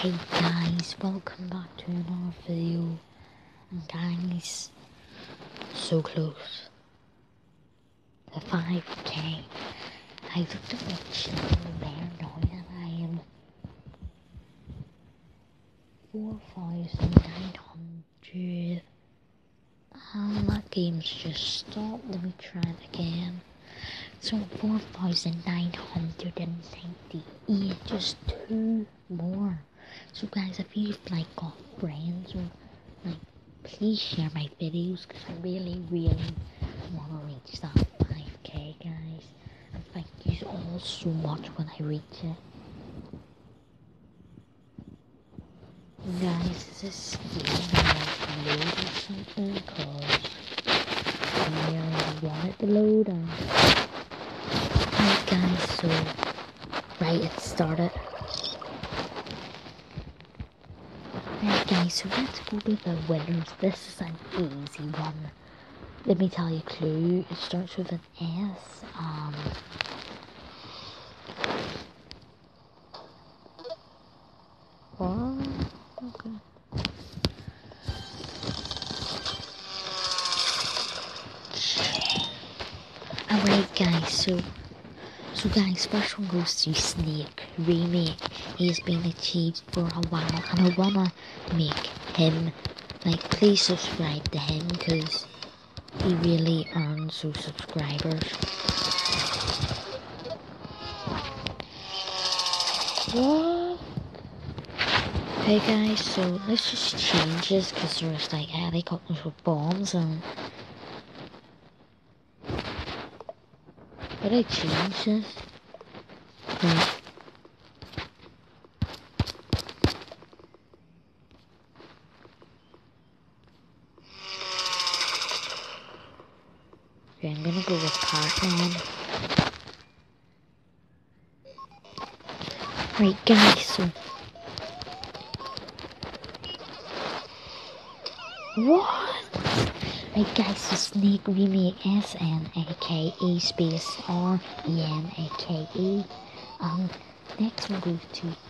Hey guys, welcome back to another video. And guys, so close. The 5k. I looked at my channel there and I am 4,900. And ah, that game's just stopped. Let me try it again. So 4,998, just two more. So guys, if you've like got friends or like, please share my videos because I really, really want to reach that 5k guys. And thank you all so much when I reach it. Guys, is this game like load or something? Because I really it to load and Right guys, so right it started. Guys, so let's go to the winners. This is an easy one. Let me tell you a clue. It starts with an S. Um what? Okay. Alright guys, so so guys, first one goes to Snake Remake. He has been achieved for a while and I wanna make him like please subscribe to him because he really earns those subscribers. What? Okay guys, so let's just change this because there's like helicopters with bombs and Did I change this? No. Okay, I'm gonna go with Cartman. Right, guys, so... What? Right guys, so Snake Remake S-N-A-K-E space R-E-N-A-K-E. Um, next one goes to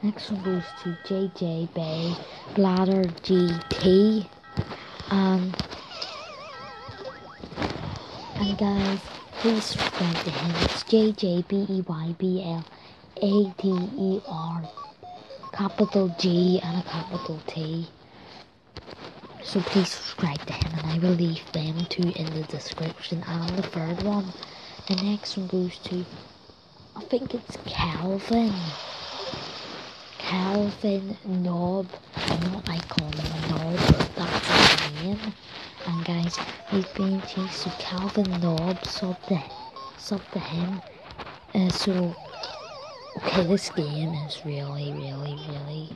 Next one goes to JJ Bay Bladder GT. Um, and guys, please subscribe to him. It's JJ B E Y B L A D E R capital G and a capital T. So please subscribe to him and I will leave them two in the description and the third one. The next one goes to I think it's Calvin. Calvin Noob. Know I call him knob, that's his name. And guys, he's being chased to Calvin Noob, sub to, sub to him. Uh, so Okay, this game is really, really, really.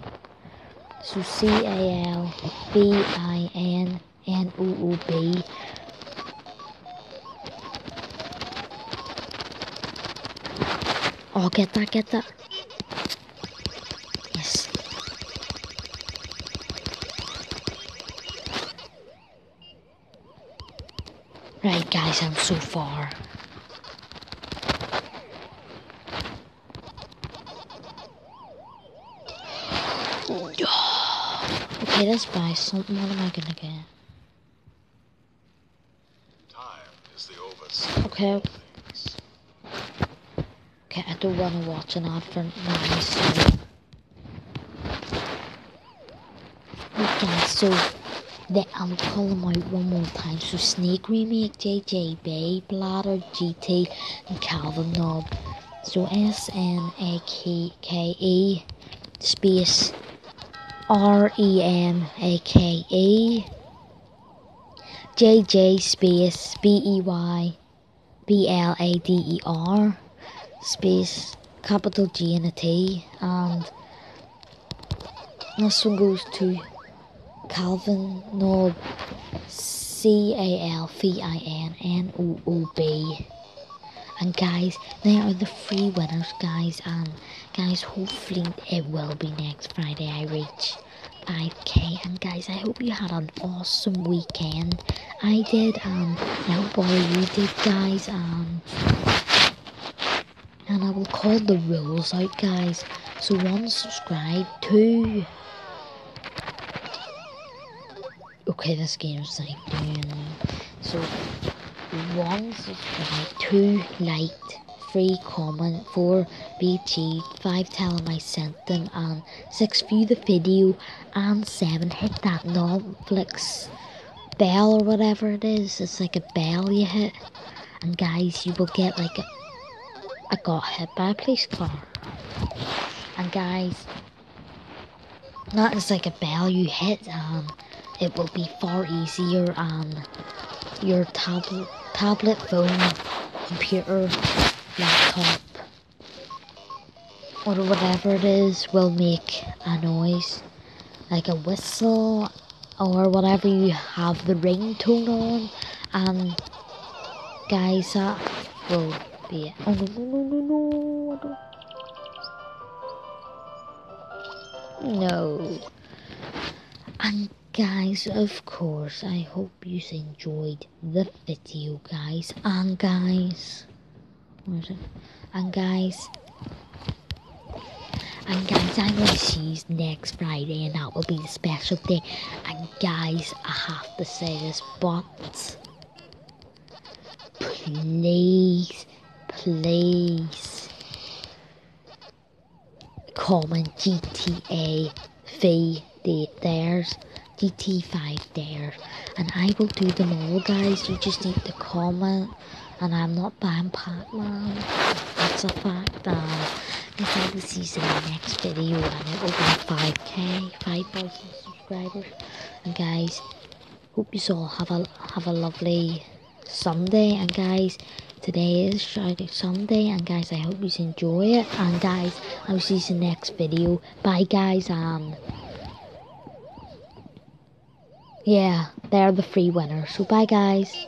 So C A L B I N N O O B. Oh, get that, get that. Right, guys, I'm so far. Okay, let's buy something. What am I gonna get? Time is the. Okay. Okay, I don't want to watch an ad for nice. Okay, so oh, the, I'm calling out one more time. So Snake Remake, JJ Beyblader, GT, and Calvin Noob. So S N A K K E space R E M A K E J J space B E Y B L A D E R space capital G and a T and this one goes to Calvin Noob C A L V I N N O O B and guys they are the three winners guys and guys hopefully it will be next friday i reach 5k and guys i hope you had an awesome weekend i did um i hope all you did guys um and I will call the rules out, guys. So one subscribe, two. Okay, this game's like doing. So one subscribe, two liked, three comment, four BT, five tell them I sent them, and six view the video, and seven hit that Netflix bell or whatever it is. It's like a bell you hit, and guys, you will get like a. I got hit by a police car, and guys, that is like a bell you hit, and it will be far easier on your tablet, tablet, phone, computer, laptop, or whatever it is will make a noise like a whistle or whatever you have the ringtone on and guys that will be it. Oh no no no no no no. And guys of course I hope you enjoyed the video guys. And guys where is it? And guys and guys, I'm gonna see you next Friday, and that will be the special day. And guys, I have to say this, but please, please comment GTA 5 date theirs, GT 5 there, and I will do them all, guys. You just need to comment, and I'm not buying Pac-Man. That's a fact. Uh, guess I you in the next video, and it will be 5k, 5,000 subscribers. And guys, hope you all have a have a lovely Sunday. And guys, today is Friday Sunday, and guys, I hope you enjoy it. And guys, I will see you in the next video. Bye, guys. Um, yeah, they're the free winners. So bye, guys.